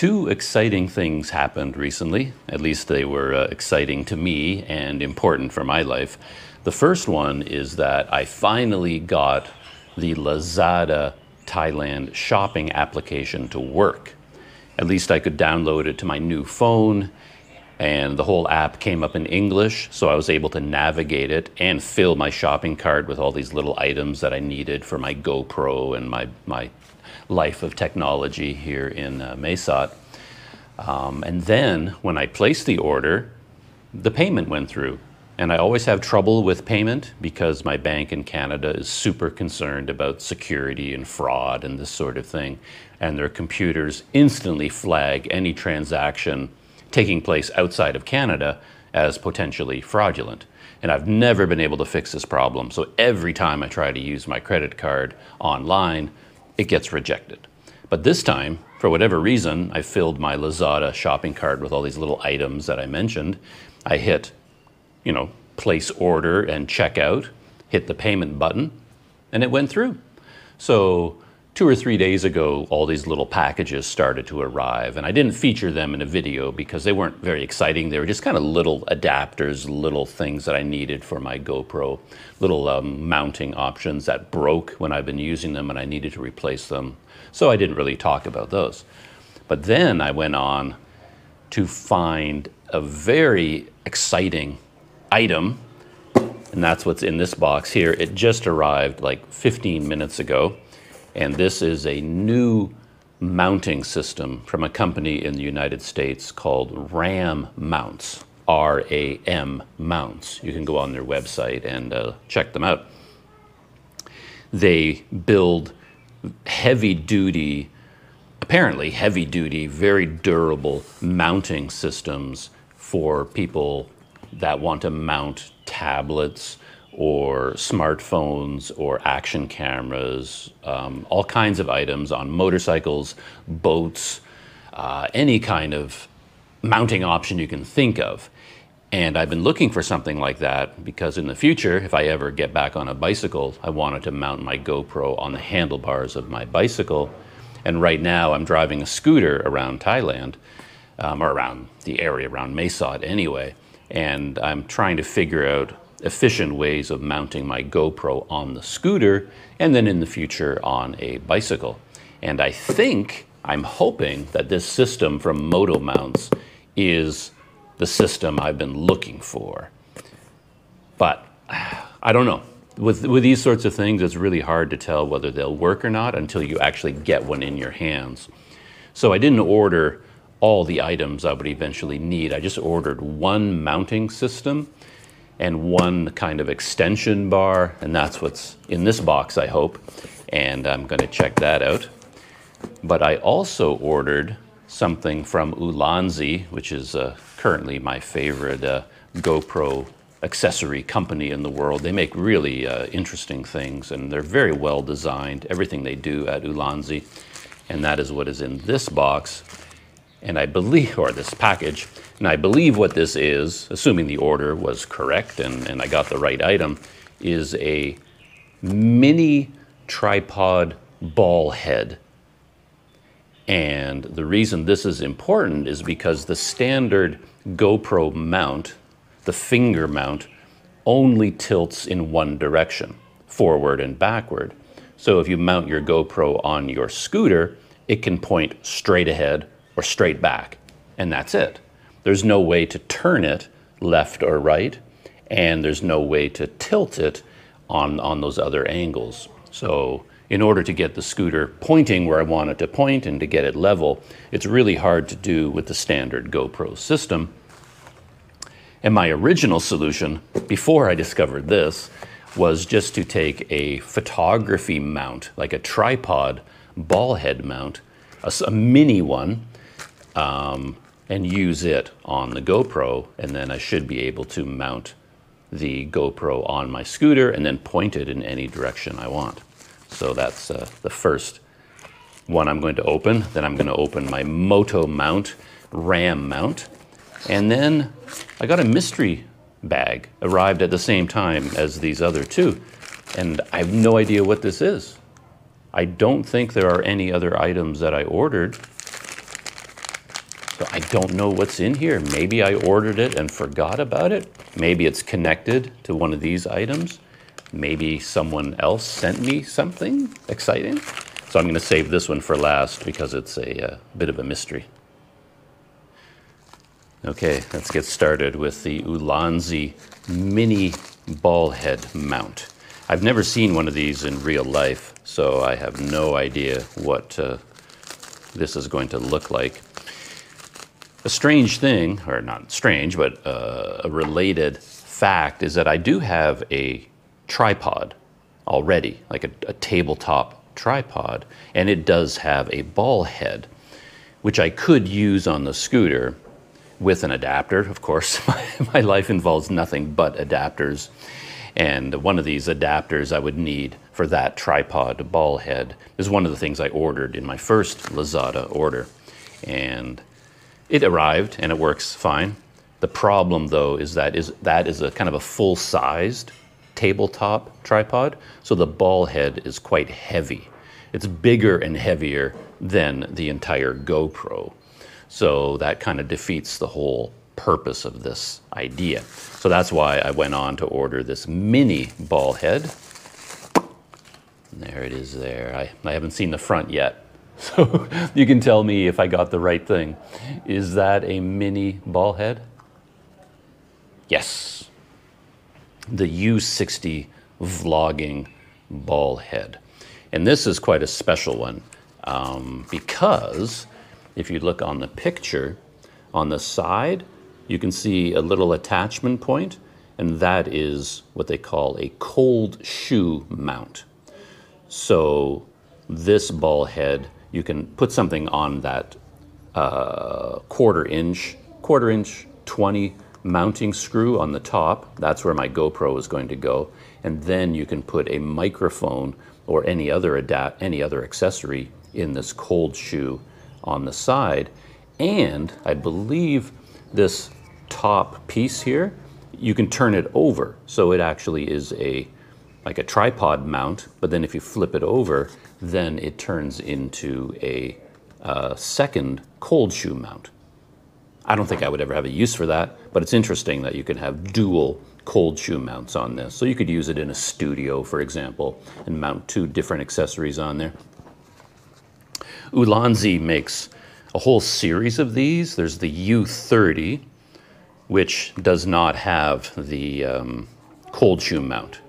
two exciting things happened recently. At least they were uh, exciting to me and important for my life. The first one is that I finally got the Lazada Thailand shopping application to work. At least I could download it to my new phone, and the whole app came up in English, so I was able to navigate it and fill my shopping cart with all these little items that I needed for my GoPro and my, my life of technology here in uh, Mae Sot. Um, and then when I placed the order, the payment went through. And I always have trouble with payment because my bank in Canada is super concerned about security and fraud and this sort of thing. And their computers instantly flag any transaction taking place outside of Canada as potentially fraudulent. And I've never been able to fix this problem. So every time I try to use my credit card online, it gets rejected. But this time, for whatever reason, I filled my Lazada shopping cart with all these little items that I mentioned. I hit you know, place order and check out, hit the payment button, and it went through. So two or three days ago, all these little packages started to arrive, and I didn't feature them in a video because they weren't very exciting. They were just kind of little adapters, little things that I needed for my GoPro, little um, mounting options that broke when I've been using them and I needed to replace them. So I didn't really talk about those. But then I went on to find a very exciting item, and that's what's in this box here. It just arrived like 15 minutes ago, and this is a new mounting system from a company in the United States called RAM Mounts, R-A-M Mounts. You can go on their website and uh, check them out. They build heavy duty, apparently heavy duty, very durable mounting systems for people that want to mount tablets or smartphones or action cameras, um, all kinds of items on motorcycles, boats, uh, any kind of mounting option you can think of. And I've been looking for something like that because in the future, if I ever get back on a bicycle, I wanted to mount my GoPro on the handlebars of my bicycle. And right now, I'm driving a scooter around Thailand, um, or around the area around Mae Sot anyway and I'm trying to figure out efficient ways of mounting my GoPro on the scooter and then in the future on a bicycle. And I think, I'm hoping that this system from Moto Mounts is the system I've been looking for. But I don't know. With, with these sorts of things, it's really hard to tell whether they'll work or not until you actually get one in your hands. So I didn't order all the items I would eventually need. I just ordered one mounting system and one kind of extension bar, and that's what's in this box, I hope. And I'm going to check that out. But I also ordered something from Ulanzi, which is uh, currently my favorite uh, GoPro accessory company in the world. They make really uh, interesting things, and they're very well designed, everything they do at Ulanzi. And that is what is in this box and I believe, or this package, and I believe what this is, assuming the order was correct and, and I got the right item, is a mini tripod ball head. And the reason this is important is because the standard GoPro mount, the finger mount, only tilts in one direction, forward and backward. So if you mount your GoPro on your scooter, it can point straight ahead or straight back, and that's it. There's no way to turn it left or right, and there's no way to tilt it on, on those other angles. So in order to get the scooter pointing where I want it to point and to get it level, it's really hard to do with the standard GoPro system. And my original solution, before I discovered this, was just to take a photography mount, like a tripod ball head mount, a, a mini one, um, and use it on the GoPro, and then I should be able to mount the GoPro on my scooter and then point it in any direction I want. So that's uh, the first one I'm going to open. Then I'm going to open my Moto mount, RAM mount. And then I got a mystery bag, arrived at the same time as these other two. And I have no idea what this is. I don't think there are any other items that I ordered So I don't know what's in here. Maybe I ordered it and forgot about it. Maybe it's connected to one of these items. Maybe someone else sent me something exciting. So I'm going to save this one for last because it's a, uh, bit of a mystery. Okay, let's get started with the Ulanzi mini ball head mount. I've never seen one of these in real life, so I have no idea what uh, this is going to look like. A strange thing, or not strange, but uh, a related fact is that I do have a tripod already, like a, a tabletop tripod, and it does have a ball head, which I could use on the scooter with an adapter, of course. My life involves nothing but adapters. And one of these adapters I would need for that tripod ball head is one of the things I ordered in my first Lazada order. And it arrived and it works fine. The problem though is that is that is a kind of a full-sized tabletop tripod, so the ball head is quite heavy. It's bigger and heavier than the entire GoPro. So that kind of defeats the whole purpose of this idea. So that's why I went on to order this mini ball head. There it is there. I, I haven't seen the front yet. So you can tell me if I got the right thing. Is that a mini ball head? Yes. The U60 vlogging ball head. And this is quite a special one um, because if you look on the picture, on the side, you can see a little attachment point, and that is what they call a cold shoe mount. So this ball head, you can put something on that uh, quarter inch, quarter inch 20 mounting screw on the top. That's where my GoPro is going to go. And then you can put a microphone or any other adapt, any other accessory in this cold shoe on the side. And I believe this top piece here, you can turn it over. So it actually is a like a tripod mount, but then if you flip it over, then it turns into a uh, second cold shoe mount. I don't think I would ever have a use for that, but it's interesting that you can have dual cold shoe mounts on this. So you could use it in a studio, for example, and mount two different accessories on there. Ulanzi makes a whole series of these. There's the U30, which does not have the um, cold shoe mount.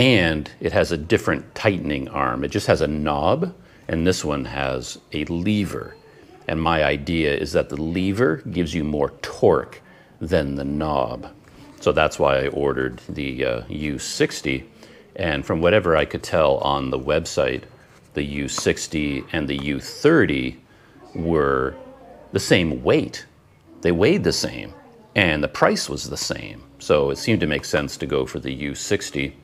And it has a different tightening arm. It just has a knob, and this one has a lever. And my idea is that the lever gives you more torque than the knob. So that's why I ordered the uh, U60. And from whatever I could tell on the website, the U60 and the U30 were the same weight. They weighed the same and the price was the same. So it seemed to make sense to go for the U60.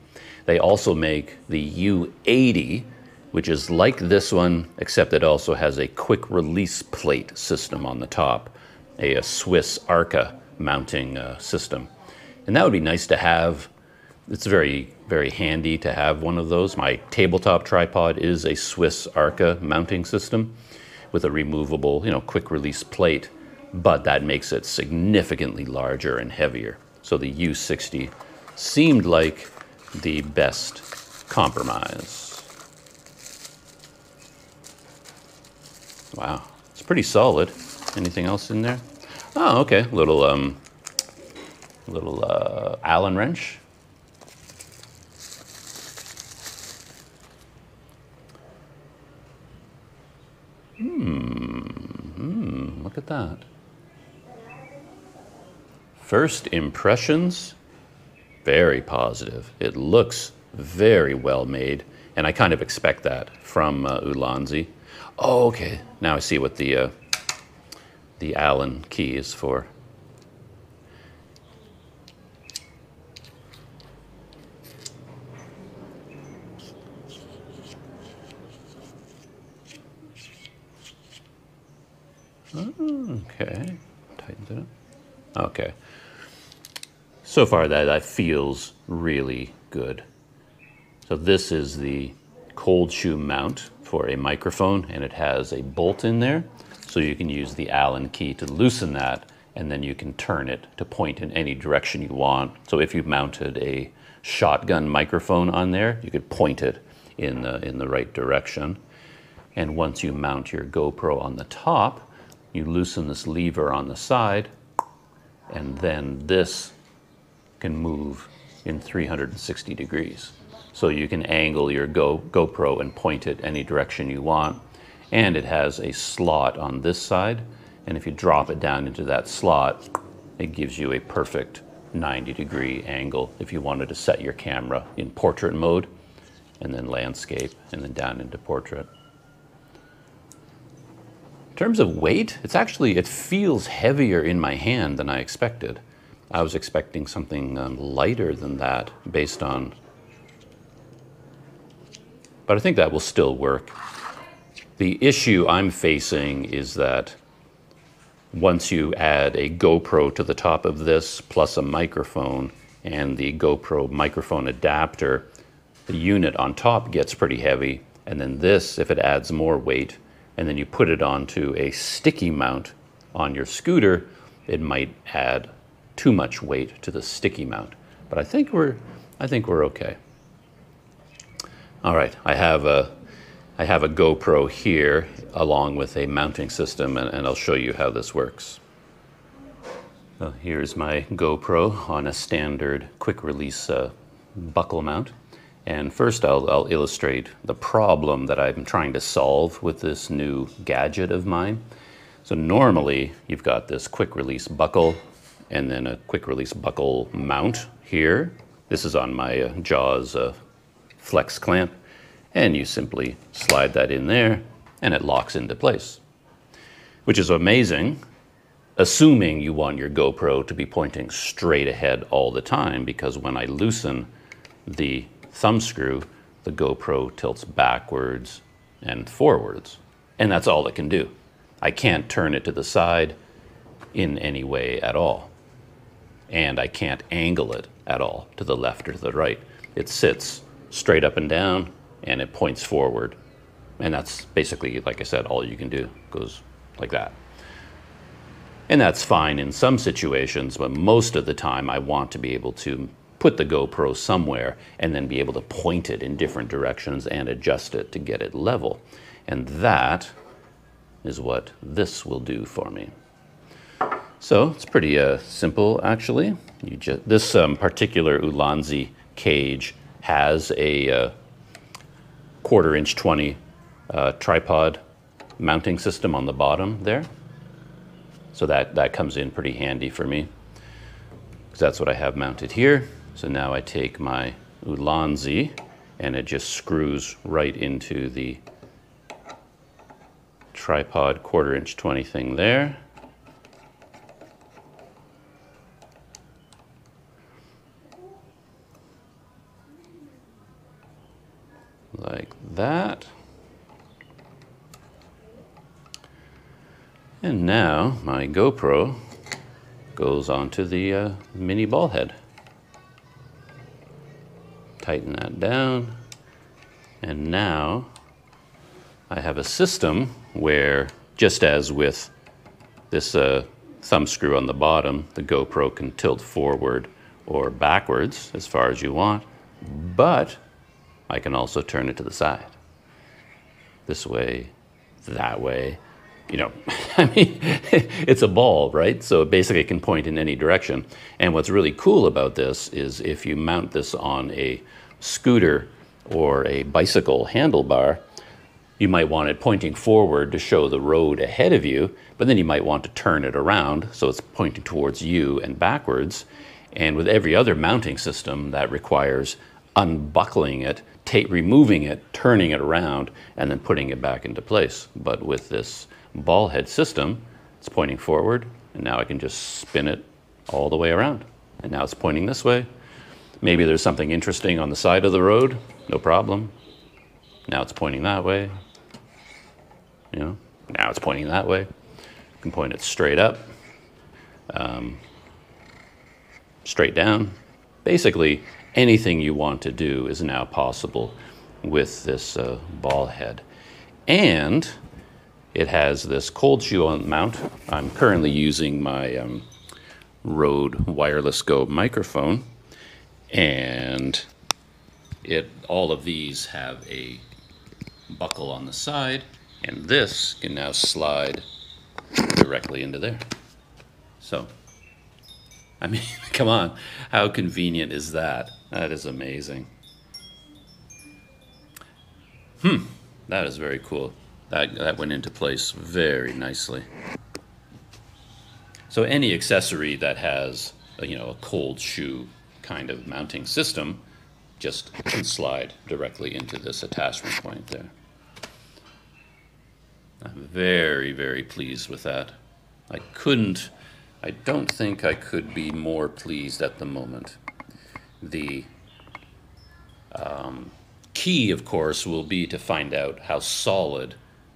They also make the U80, which is like this one, except it also has a quick release plate system on the top, a, a Swiss Arca mounting uh, system. And that would be nice to have. It's very, very handy to have one of those. My tabletop tripod is a Swiss Arca mounting system with a removable, you know, quick release plate but that makes it significantly larger and heavier. So the U60 seemed like the best compromise. Wow, it's pretty solid. Anything else in there? Oh, okay, little um, little uh, Allen wrench. Hmm, hmm, look at that. First impressions, very positive. It looks very well made, and I kind of expect that from uh, Ulanzi. Oh, okay. Now I see what the uh, the Allen key is for. Okay, tightens it up. Okay. So far that, that feels really good. So this is the cold shoe mount for a microphone and it has a bolt in there. So you can use the Allen key to loosen that, and then you can turn it to point in any direction you want. So if you mounted a shotgun microphone on there, you could point it in the, in the right direction. And once you mount your GoPro on the top, you loosen this lever on the side, and then this can move in 360 degrees. So you can angle your Go, GoPro and point it any direction you want. And it has a slot on this side. And if you drop it down into that slot, it gives you a perfect 90 degree angle if you wanted to set your camera in portrait mode and then landscape and then down into portrait. In terms of weight, it's actually, it feels heavier in my hand than I expected. I was expecting something um, lighter than that based on but I think that will still work. The issue I'm facing is that once you add a GoPro to the top of this, plus a microphone and the GoPro microphone adapter, the unit on top gets pretty heavy. And then this, if it adds more weight, and then you put it onto a sticky mount on your scooter, it might add too much weight to the sticky mount. But I think we're, I think we're okay. All right, I have a, I have a GoPro here along with a mounting system and, and I'll show you how this works. So here's my GoPro on a standard quick release uh, buckle mount. And first I'll, I'll illustrate the problem that I'm trying to solve with this new gadget of mine. So normally you've got this quick release buckle and then a quick release buckle mount here. This is on my uh, JAWS uh, flex clamp, and you simply slide that in there and it locks into place, which is amazing, assuming you want your GoPro to be pointing straight ahead all the time, because when I loosen the thumb screw, the GoPro tilts backwards and forwards. And that's all it can do. I can't turn it to the side in any way at all. And I can't angle it at all to the left or to the right. It sits straight up and down, and it points forward. And that's basically, like I said, all you can do goes like that. And that's fine in some situations, but most of the time I want to be able to put the GoPro somewhere and then be able to point it in different directions and adjust it to get it level. And that is what this will do for me. So it's pretty uh, simple actually. this um, particular Ulanzi cage has a uh, quarter inch 20 uh, tripod mounting system on the bottom there. So that, that comes in pretty handy for me because that's what I have mounted here. So now I take my Ulanzi and it just screws right into the tripod quarter inch 20 thing there. Like that. And now my GoPro goes onto the uh, mini ball head. Tighten that down. And now I have a system where, just as with this uh, thumb screw on the bottom, the GoPro can tilt forward or backwards as far as you want, but I can also turn it to the side. This way, that way. You know, I mean, it's a ball, right? So basically it can point in any direction. And what's really cool about this is if you mount this on a scooter or a bicycle handlebar, you might want it pointing forward to show the road ahead of you, but then you might want to turn it around so it's pointing towards you and backwards. And with every other mounting system, that requires unbuckling it removing it, turning it around, and then putting it back into place. But with this ball head system, it's pointing forward, and now I can just spin it all the way around. And now it's pointing this way. Maybe there's something interesting on the side of the road, no problem. Now it's pointing that way. You know, now it's pointing that way. You can point it straight up, um, straight down. Basically, anything you want to do is now possible with this uh, ball head. And It has this cold shoe mount. I'm currently using my um, Rode Wireless Go microphone, and it all of these have a buckle on the side, and this can now slide directly into there. So, I mean, come on, how convenient is that? That is amazing. Hmm, that is very cool. That, that went into place very nicely. So any accessory that has, a, you know, a cold shoe kind of mounting system just can slide directly into this attachment point there. I'm very, very pleased with that. I couldn't, I don't think I could be more pleased at the moment. The um, key, of course, will be to find out how solid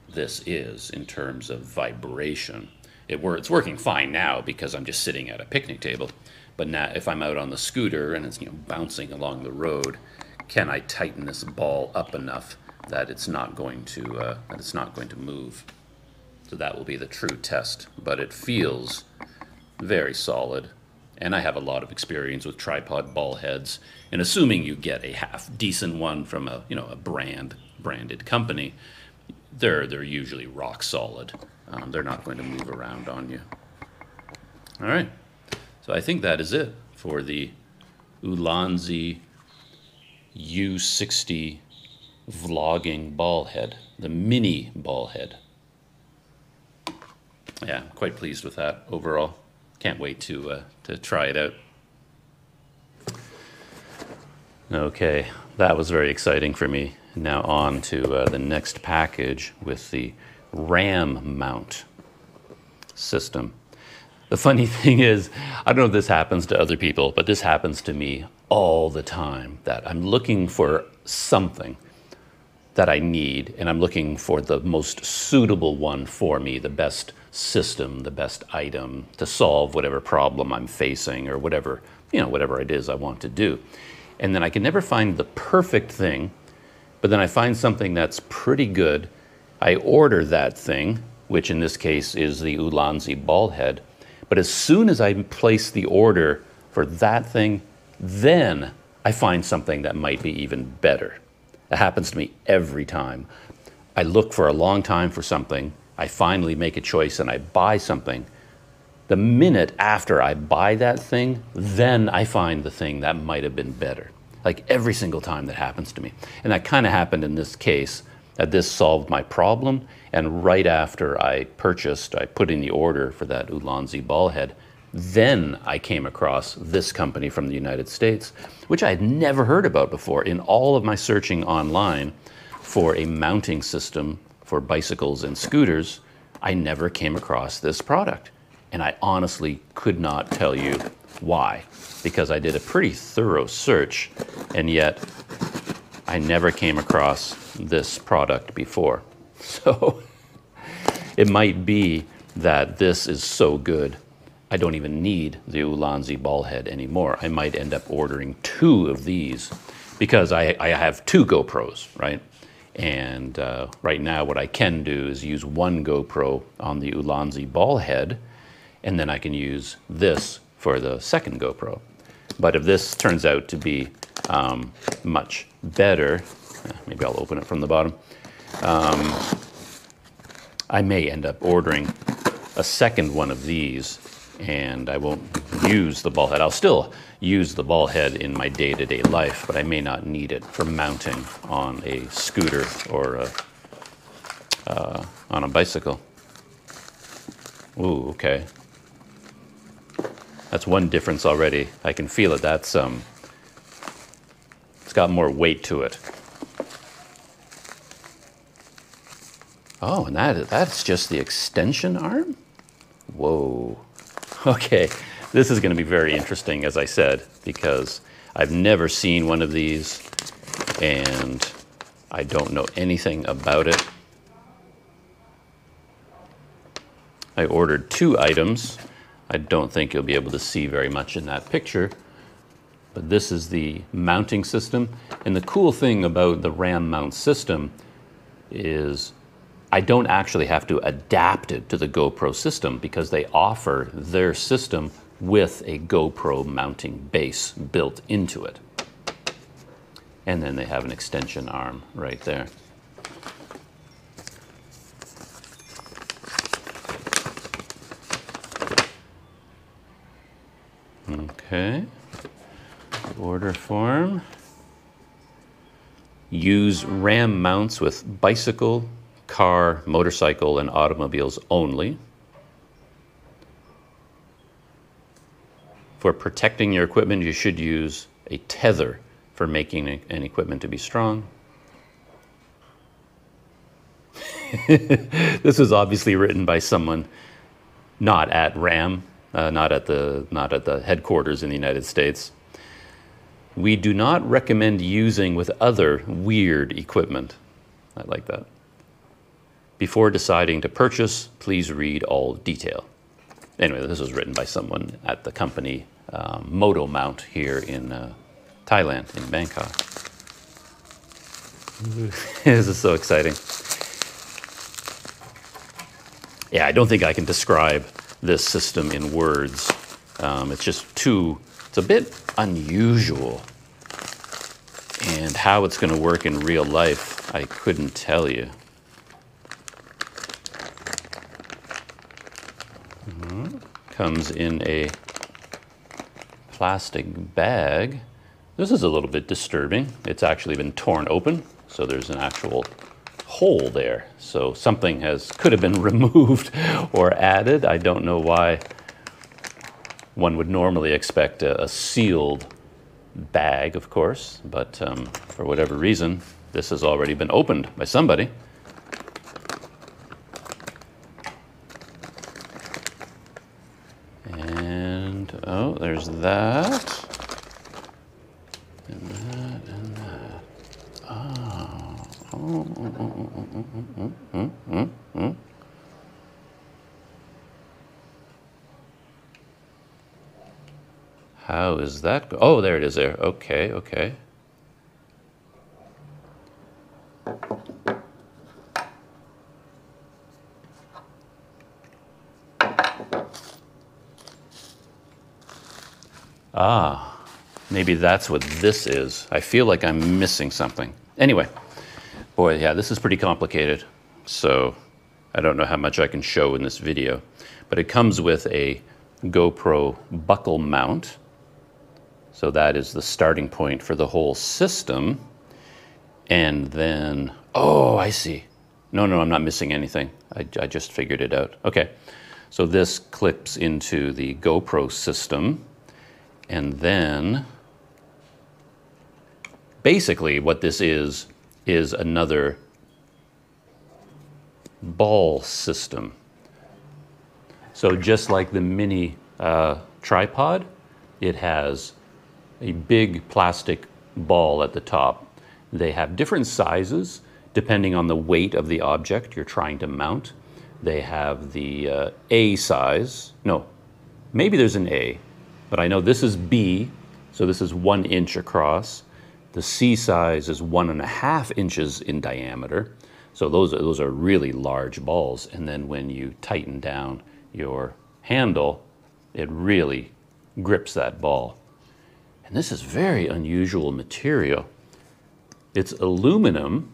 this is in terms of vibration. It wor it's working fine now because I'm just sitting at a picnic table. But now, if I'm out on the scooter and it's you know bouncing along the road, can I tighten this ball up enough that it's not going to uh, that it's not going to move? So that will be the true test. But it feels very solid, and I have a lot of experience with tripod ball heads. And assuming you get a half decent one from a you know a brand branded company, they're they're usually rock solid. Um, they're not going to move around on you. All right. So I think that is it for the Ulanzi U60 vlogging ball head, the mini ball head. Yeah, quite pleased with that overall. Can't wait to uh, to try it out. Okay, that was very exciting for me. Now on to uh, the next package with the RAM mount system. The funny thing is, I don't know if this happens to other people, but this happens to me all the time that I'm looking for something that I need and I'm looking for the most suitable one for me, the best system, the best item to solve whatever problem I'm facing or whatever, you know, whatever it is I want to do. And then I can never find the perfect thing but then I find something that's pretty good. I order that thing, which in this case is the Ulanzi ball head. But as soon as I place the order for that thing, then I find something that might be even better. It happens to me every time. I look for a long time for something, I finally make a choice and I buy something. The minute after I buy that thing, then I find the thing that might have been better like every single time that happens to me. And that kind of happened in this case, that this solved my problem. And right after I purchased, I put in the order for that Ulanzi ball head, then I came across this company from the United States, which I had never heard about before. In all of my searching online for a mounting system for bicycles and scooters, I never came across this product. And I honestly could not tell you why because I did a pretty thorough search and yet I never came across this product before. So it might be that this is so good I don't even need the Ulanzi ball head anymore. I might end up ordering two of these because I, I have two GoPros, right? And uh, right now what I can do is use one GoPro on the Ulanzi ball head and then I can use this for the second GoPro. But if this turns out to be um, much better, eh, maybe I'll open it from the bottom, um, I may end up ordering a second one of these and I won't use the ball head. I'll still use the ball head in my day-to-day -day life, but I may not need it for mounting on a scooter or a, uh, on a bicycle. Ooh, okay. That's one difference already. I can feel it. That's um, it's got more weight to it. Oh, and that that's just the extension arm? Whoa. Okay, this is going to be very interesting, as I said, because I've never seen one of these and I don't know anything about it. I ordered two items I don't think you'll be able to see very much in that picture, but this is the mounting system. And the cool thing about the RAM mount system is I don't actually have to adapt it to the GoPro system because they offer their system with a GoPro mounting base built into it. And then they have an extension arm right there. Okay. Order form. Use RAM mounts with bicycle, car, motorcycle, and automobiles only. For protecting your equipment, you should use a tether for making an equipment to be strong. this was obviously written by someone not at RAM, uh, not at the not at the headquarters in the United States. We do not recommend using with other weird equipment. I like that. Before deciding to purchase, please read all detail. Anyway, this was written by someone at the company um, Moto Mount here in uh, Thailand, in Bangkok. this is so exciting. Yeah, I don't think I can describe this system in words. Um, it's just too, it's a bit unusual. And how it's going to work in real life, I couldn't tell you. Comes in a plastic bag. This is a little bit disturbing. It's actually been torn open, so there's an actual hole there. So something has could have been removed or added. I don't know why one would normally expect a, a sealed bag, of course, but um, for whatever reason, this has already been opened by somebody. And, that, and that. oh, there's that. How is that? Oh, there it is there. Okay, okay. Maybe that's what this is. I feel like I'm missing something. Anyway, boy, yeah, this is pretty complicated. So I don't know how much I can show in this video. But it comes with a GoPro buckle mount so that is the starting point for the whole system. And then, oh, I see. No, no, I'm not missing anything. I, I just figured it out. Okay, so this clips into the GoPro system. And then, basically what this is, is another ball system. So just like the mini uh, tripod, it has a big plastic ball at the top. They have different sizes depending on the weight of the object you're trying to mount. They have the uh, A size. No, maybe there's an A, but I know this is B, so this is one inch across. The C size is one and a half inches in diameter. So those are, those are really large balls. And then when you tighten down your handle, it really grips that ball. And this is very unusual material. It's aluminum,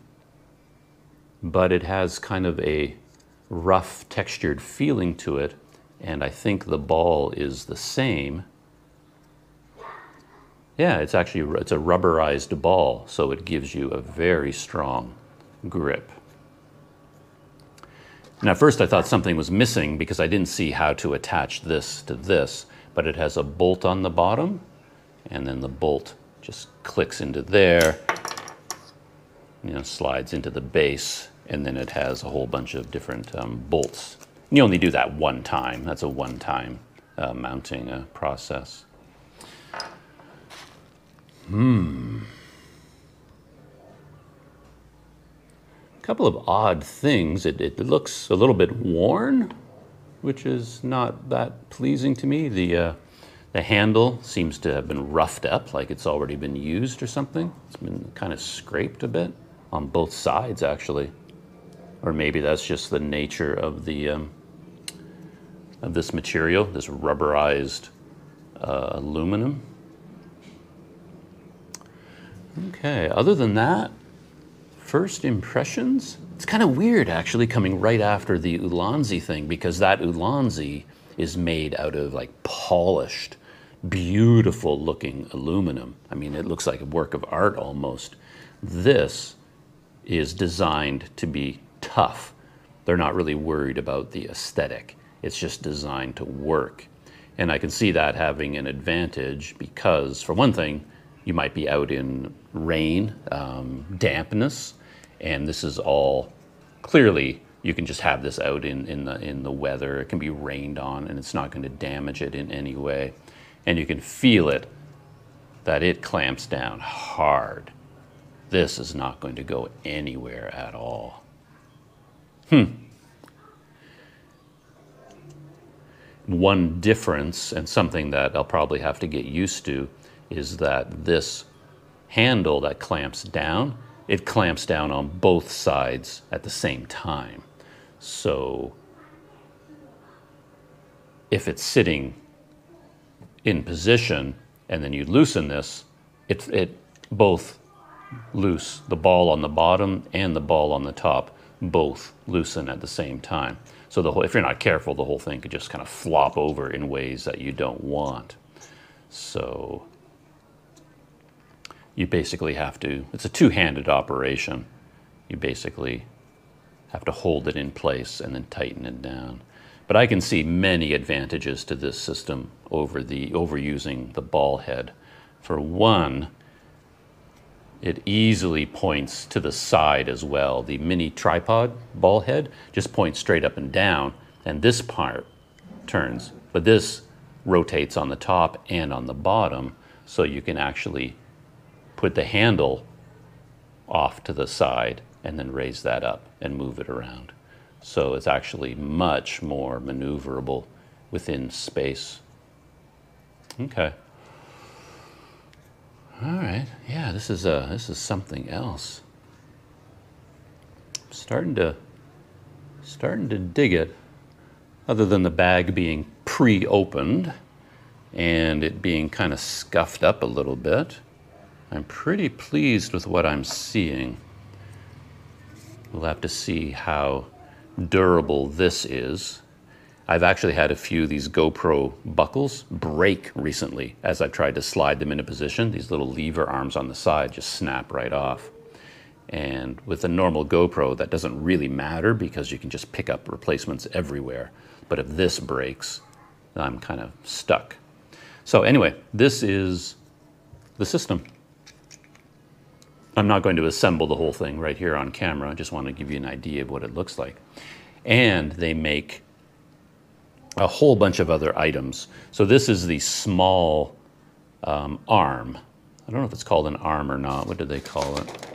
but it has kind of a rough textured feeling to it. And I think the ball is the same. Yeah, it's actually it's a rubberized ball, so it gives you a very strong grip. Now, first I thought something was missing because I didn't see how to attach this to this, but it has a bolt on the bottom and then the bolt just clicks into there, you know, slides into the base, and then it has a whole bunch of different um, bolts. You only do that one time. That's a one-time uh, mounting uh, process. Hmm. A couple of odd things. It, it looks a little bit worn, which is not that pleasing to me. The uh, the handle seems to have been roughed up, like it's already been used or something. It's been kind of scraped a bit on both sides, actually. or maybe that's just the nature of the um, of this material, this rubberized uh, aluminum. Okay, other than that, first impressions, it's kind of weird actually coming right after the Ulanzi thing because that Ulanzi is made out of like polished, beautiful looking aluminum. I mean, it looks like a work of art almost. This is designed to be tough. They're not really worried about the aesthetic. It's just designed to work. And I can see that having an advantage because, for one thing, you might be out in rain, um, dampness, and this is all clearly you can just have this out in, in, the, in the weather. It can be rained on and it's not going to damage it in any way. And you can feel it that it clamps down hard. This is not going to go anywhere at all. Hmm. One difference, and something that I'll probably have to get used to, is that this handle that clamps down, it clamps down on both sides at the same time. So if it's sitting in position and then you loosen this, it, it both loose, the ball on the bottom and the ball on the top, both loosen at the same time. So the whole, if you're not careful, the whole thing could just kind of flop over in ways that you don't want. So you basically have to, it's a two-handed operation. You basically have to hold it in place and then tighten it down. But I can see many advantages to this system over the overusing the ball head. For one, it easily points to the side as well. The mini tripod ball head just points straight up and down, and this part turns. But this rotates on the top and on the bottom, so you can actually put the handle off to the side and then raise that up and move it around. So it's actually much more maneuverable within space. Okay. All right. Yeah, this is a this is something else. I'm starting to starting to dig it. Other than the bag being pre-opened and it being kind of scuffed up a little bit. I'm pretty pleased with what I'm seeing. We'll have to see how durable this is. I've actually had a few of these GoPro buckles break recently as I've tried to slide them into position. These little lever arms on the side just snap right off. And with a normal GoPro, that doesn't really matter because you can just pick up replacements everywhere. But if this breaks, I'm kind of stuck. So anyway, this is the system. I'm not going to assemble the whole thing right here on camera. I just want to give you an idea of what it looks like. And they make a whole bunch of other items. So this is the small um, arm. I don't know if it's called an arm or not. What do they call it?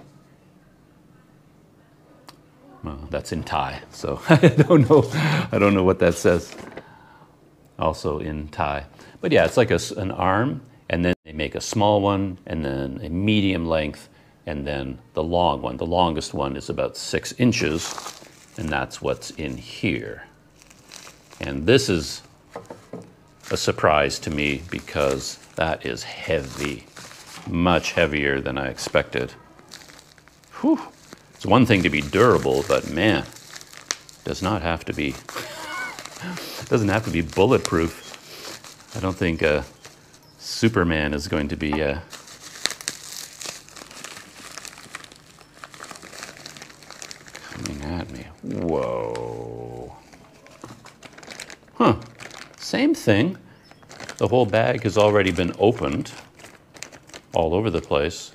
Well, that's in Thai, so I don't know. I don't know what that says. Also in Thai, but yeah, it's like a, an arm, and then they make a small one, and then a medium length, and then the long one. The longest one is about six inches, and that's what's in here. And this is a surprise to me because that is heavy, much heavier than I expected. Whew. It's one thing to be durable, but man, does not have to be, doesn't have to be bulletproof. I don't think uh, Superman is going to be uh, Whoa. Huh. Same thing. The whole bag has already been opened all over the place.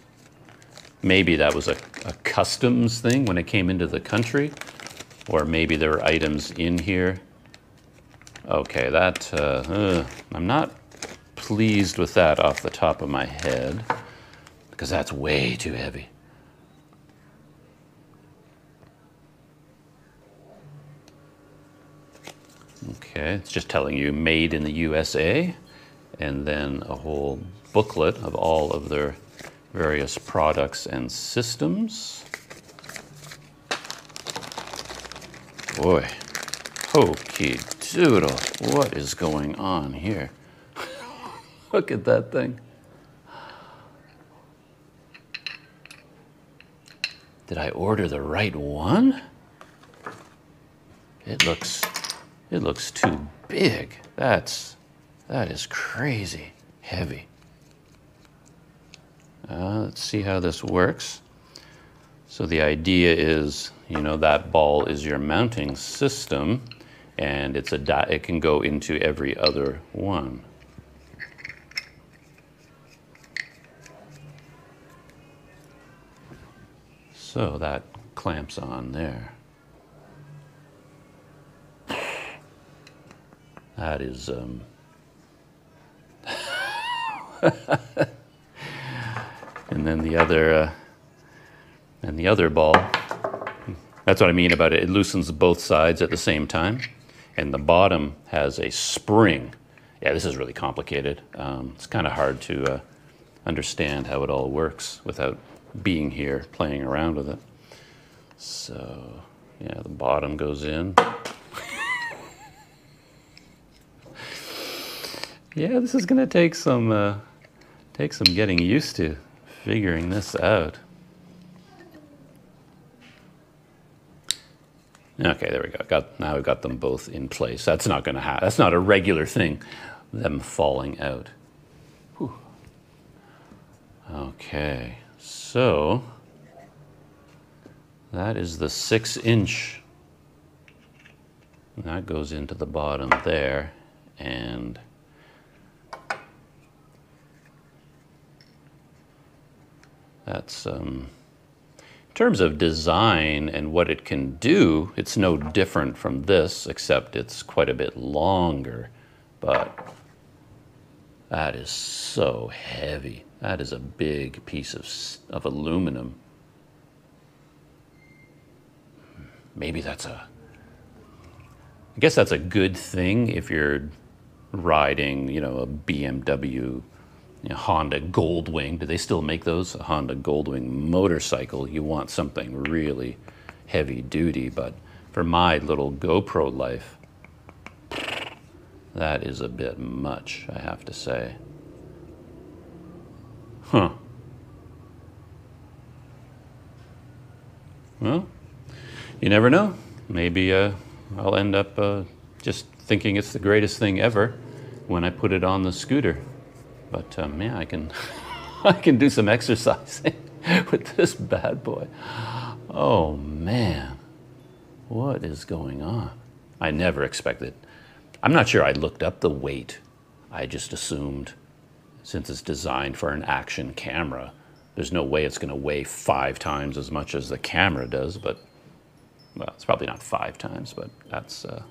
Maybe that was a, a customs thing when it came into the country, or maybe there were items in here. Okay, that, uh, uh, I'm not pleased with that off the top of my head because that's way too heavy. Okay, it's just telling you made in the USA, and then a whole booklet of all of their various products and systems. boy. Hokey doodle. What is going on here? Look at that thing. Did I order the right one? It looks it looks too big. That's that is crazy heavy. Uh, let's see how this works. So the idea is, you know, that ball is your mounting system, and it's a dot, it can go into every other one. So that clamps on there. That is, um, and then the other, uh, and the other ball, that's what I mean about it. It loosens both sides at the same time. And the bottom has a spring. Yeah, this is really complicated. Um, it's kind of hard to uh, understand how it all works without being here playing around with it. So, yeah, the bottom goes in. yeah, this is going to take some uh, take some getting used to figuring this out. Okay, there we go. Got now we've got them both in place. That's not going to happen. That's not a regular thing. Them falling out. Whew. Okay. So that is the six inch. That goes into the bottom there. And that's, um, in terms of design and what it can do, it's no different from this, except it's quite a bit longer. But that is so heavy. That is a big piece of, of aluminum. Maybe that's a, I guess that's a good thing if you're riding, you know, a BMW, you know, Honda Goldwing. Do they still make those? A Honda Goldwing motorcycle. You want something really heavy duty, but for my little GoPro life, that is a bit much, I have to say. Huh. Well, you never know. Maybe uh, I'll end up uh, just thinking it's the greatest thing ever when I put it on the scooter. But um, yeah, I can, I can do some exercising with this bad boy. Oh man, what is going on? I never expected. I'm not sure I looked up the weight. I just assumed since it's designed for an action camera, there's no way it's going to weigh five times as much as the camera does, but well, it's probably not five times, but that's uh,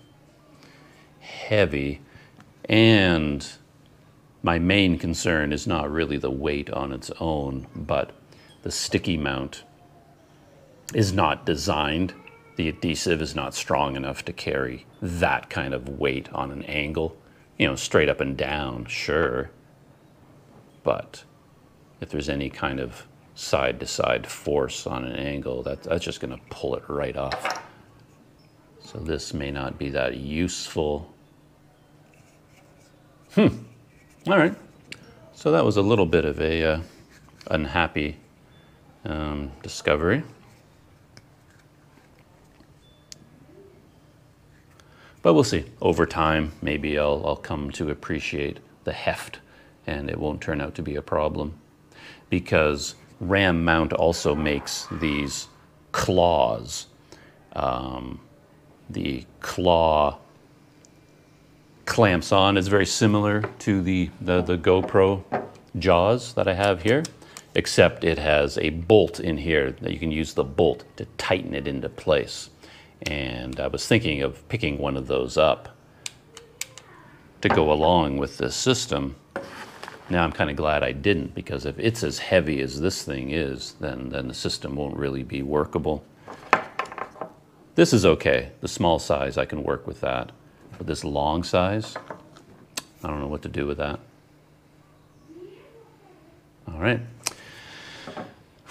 heavy. And my main concern is not really the weight on its own, but the sticky mount is not designed. The adhesive is not strong enough to carry that kind of weight on an angle. You know, straight up and down, sure, but if there's any kind of side to side force on an angle, that, that's just going to pull it right off. So this may not be that useful. Hmm. All right. So that was a little bit of a uh, unhappy um, discovery. But we'll see. Over time, maybe I'll, I'll come to appreciate the heft and it won't turn out to be a problem. Because Ram Mount also makes these claws. Um, the claw clamps on It's very similar to the, the, the GoPro jaws that I have here, except it has a bolt in here that you can use the bolt to tighten it into place. And I was thinking of picking one of those up to go along with this system now I'm kind of glad I didn't because if it's as heavy as this thing is, then, then the system won't really be workable. This is okay. The small size, I can work with that. But this long size, I don't know what to do with that. All right.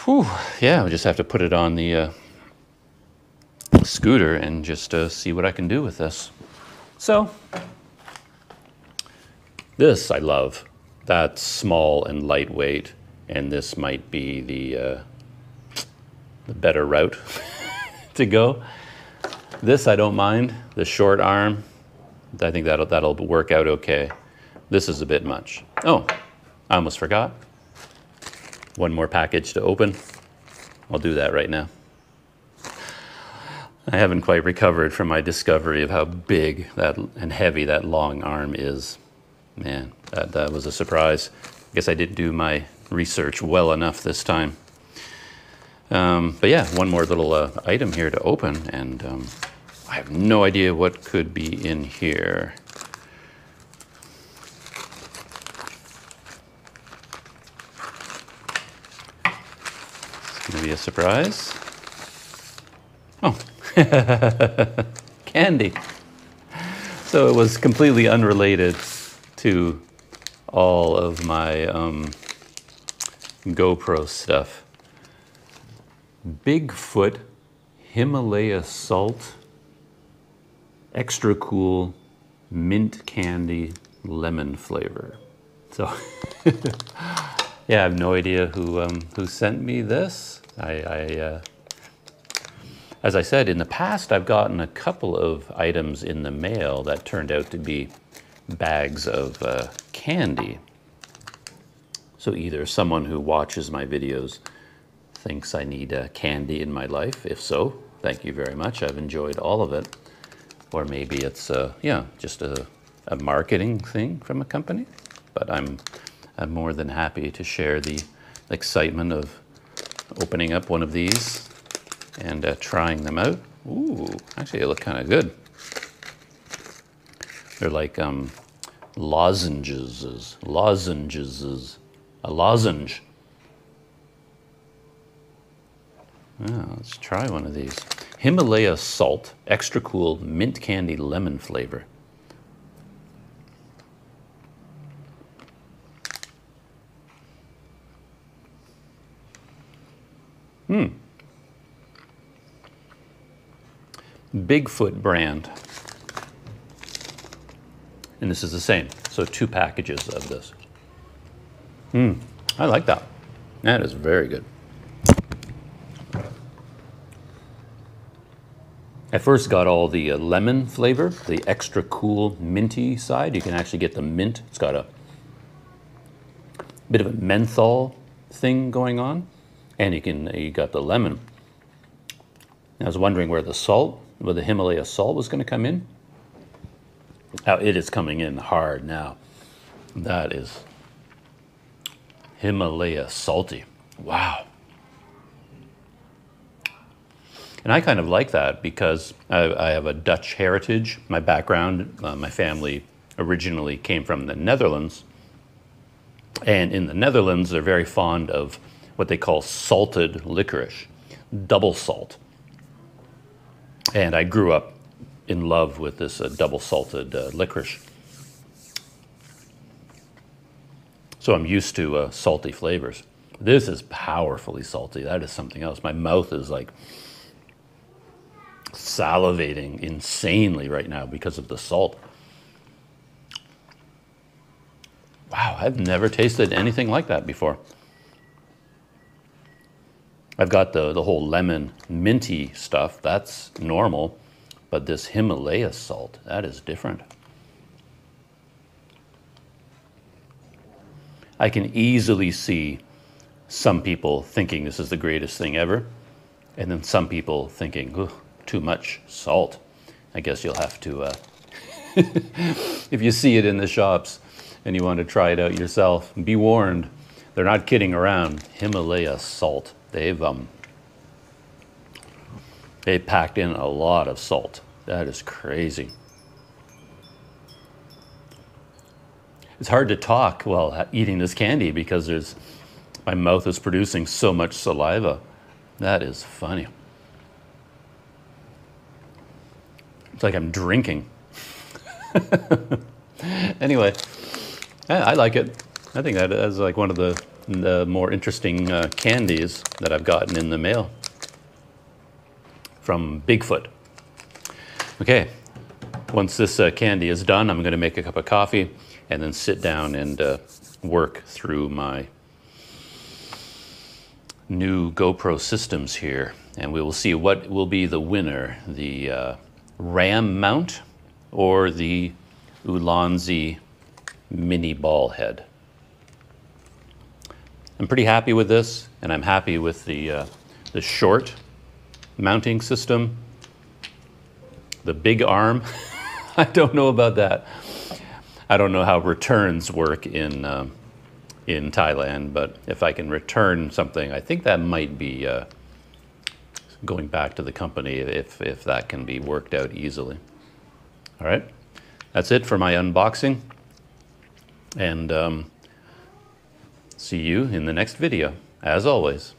Whew, yeah, we just have to put it on the, uh, scooter and just uh, see what I can do with this. So, this I love. That's small and lightweight, and this might be the, uh, the better route to go. This I don't mind, the short arm. I think that'll, that'll work out okay. This is a bit much. Oh, I almost forgot. One more package to open. I'll do that right now. I haven't quite recovered from my discovery of how big that and heavy that long arm is. Man, that, that was a surprise. I guess I didn't do my research well enough this time. Um, but yeah, one more little uh, item here to open, and um, I have no idea what could be in here. It's to be a surprise. Oh, candy. So it was completely unrelated to all of my um, GoPro stuff. Bigfoot Himalaya salt, extra cool mint candy lemon flavor. So, yeah, I have no idea who um, who sent me this. I, I uh, as I said in the past, I've gotten a couple of items in the mail that turned out to be bags of uh, candy. So either someone who watches my videos thinks I need uh, candy in my life. If so, thank you very much. I've enjoyed all of it. Or maybe it's, uh, yeah, just a, a marketing thing from a company. But I'm, I'm more than happy to share the excitement of opening up one of these and uh, trying them out. Ooh, actually they look kind of good. They're like um, lozenges, lozenges, a lozenge. Oh, let's try one of these. Himalaya salt, extra cool mint candy lemon flavor. Hmm. Bigfoot brand. And this is the same. So two packages of this. Hmm, I like that. That is very good. I first got all the uh, lemon flavor, the extra cool minty side. You can actually get the mint. It's got a bit of a menthol thing going on. And you can you got the lemon. I was wondering where the salt, where the Himalaya salt was going to come in. How it is coming in hard now. That is Himalaya salty. Wow. And I kind of like that because I, I have a Dutch heritage. My background, uh, my family originally came from the Netherlands. And in the Netherlands, they're very fond of what they call salted licorice, double salt. And I grew up in love with this uh, double salted uh, licorice. So I'm used to uh, salty flavors. This is powerfully salty. That is something else. My mouth is like salivating insanely right now because of the salt. Wow, I've never tasted anything like that before. I've got the, the whole lemon minty stuff, that's normal, but this Himalaya salt, that is different. I can easily see some people thinking this is the greatest thing ever, and then some people thinking, too much salt. I guess you'll have to, uh, if you see it in the shops and you want to try it out yourself, be warned, they're not kidding around. Himalaya salt. They've, um, they packed in a lot of salt. That is crazy. It's hard to talk while eating this candy because there's, my mouth is producing so much saliva. That is funny. It's like I'm drinking. anyway, I like it. I think that is like one of the, the more interesting uh, candies that I've gotten in the mail from Bigfoot. Okay, once this uh, candy is done, I'm going to make a cup of coffee and then sit down and uh, work through my new GoPro systems here. And we will see what will be the winner the uh, RAM mount or the Ulanzi mini ball head. I'm pretty happy with this, and I'm happy with the, uh, the short mounting system. The big arm, I don't know about that. I don't know how returns work in, um, in Thailand, but if I can return something, I think that might be uh, going back to the company if, if that can be worked out easily. All right, that's it for my unboxing. And um, see you in the next video, as always.